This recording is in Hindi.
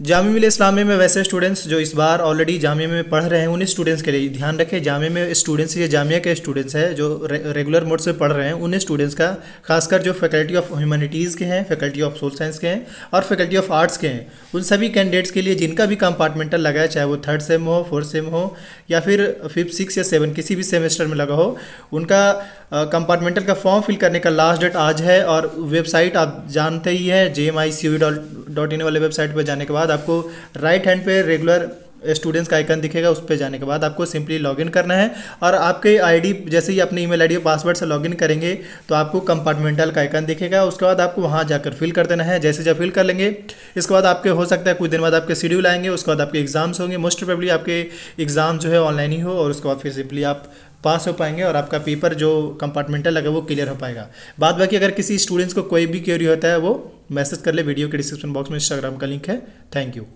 जामिया मिल इस्लामिया में वैसे स्टूडेंट्स जो इस बार ऑलरेडी जामिया में पढ़ रहे हैं उन्हीं स्टूडेंट्स के लिए ध्यान रखें। जामिया में स्टूडेंट्स ये जामिया के स्टूडेंट्स हैं जो रे, रेगुलर मोड से पढ़ रहे हैं उन्हीं स्टूडेंट्स का खासकर जो फैकल्टी ऑफ़ ह्यूमैनिटीज़ के हैं फैकल्टी ऑफ़ सोशल साइंस के हैं और फैकल्टी ऑफ़ आर्ट्स के हैं। उन सभी कैंडिडेट्स के लिए जिनका भी कंपार्टमेंटल लगा है चाहे वो थर्ड सेम हो फोर्थ सेम हो या फिर फिफ्थ सिक्स या सेवन किसी भी सेमेस्टर में लगा हो उनका कंपार्टमेंटल का फॉर्म फिल करने का लास्ट डेट आज है और वेबसाइट आप जानते ही है J M I C dot dot in वाले वेबसाइट पर जाने के बाद आपको राइट हैंड पे रेगुलर स्टूडेंट्स का आइकन दिखेगा, उस पर जाने के बाद आपको सिंपली लॉगिन करना है। और आपके आईडी जैसे ही अपने ईमेल आईडी पासवर्ड से लॉगिन करेंगे तो आपको कंपार्टमेंटल का आइकन दिखेगा। उसके बाद आपको वहाँ जाकर फिल कर देना है। जैसे जब फिल कर लेंगे, इसके बाद आपके हो सकता है कुछ दिन बाद आपके शेड्यूल आएँगे, उसके बाद आपके एग्ज़ाम्स होंगे। मोस्ट प्रोबेबली आपके एग्ज़ाम जो है ऑनलाइन ही हो और उसके बाद फिर सिंपली आप पास हो पाएँगे और आपका पेपर जो कंपार्टमेंटल लगा वो क्लियर हो पाएगा। बाद बाकी अगर किसी स्टूडेंट्स को कोई भी क्वेरी होता है, वो मैसेज कर ले वीडियो के डिस्क्रिप्शन बॉक्स में इंस्टाग्राम का लिंक है। Thank you